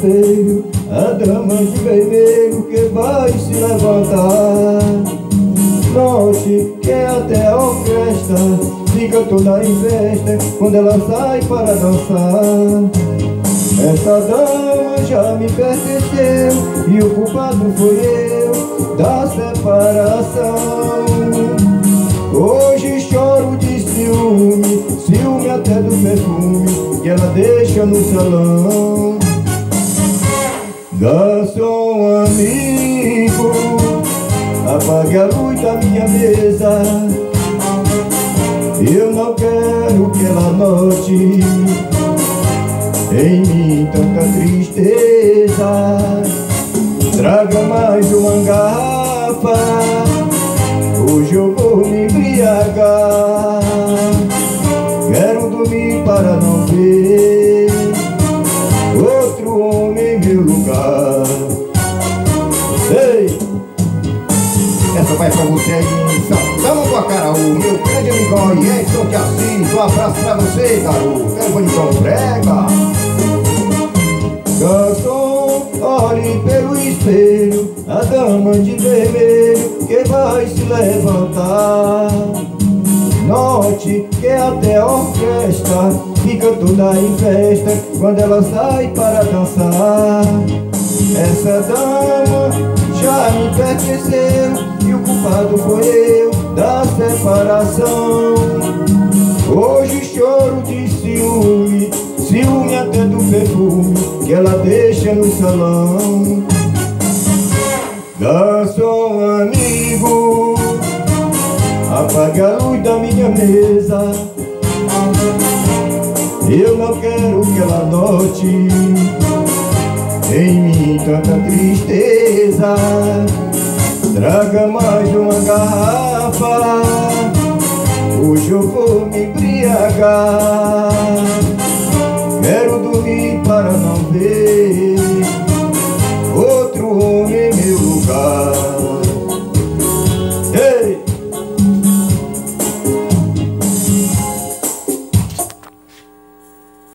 espelho A dama de vermelho que vai se levantar. Note que até a orquestra Fica toda em festa Quando ela sai para dançar. Essa dama já me pertenceu E o culpado foi eu Da separação perfume Que ela deixa no salão. Garçom amigo. Apague a luz da minha mesa. Eu não quero que ela note Em mim tanta tristeza. Traga mais uma garrafa. Hoje eu vou me embriagar Para não ver Outro homem em meu lugar Ei! Essa vai pra você aí em Santana do Acaraú, meu grande amigão Edson de Assis. Um abraço pra você, garoto. É bonitão prega. Garçom, olhe pelo espelho A dama de vermelho que vai se levantar Note que até a orquestra Fica toda em festa Quando ela sai para dançar. Essa dama já me pertenceu E o culpado foi eu da separação. Hoje choro de ciúme Ciúme até do perfume Que ela deixa no salão. Garçom amigo Apague a luz da minha mesa. Eu não quero que ela note Em mim tanta tristeza. Traga mais uma garrafa. Hoje eu vou me embriagar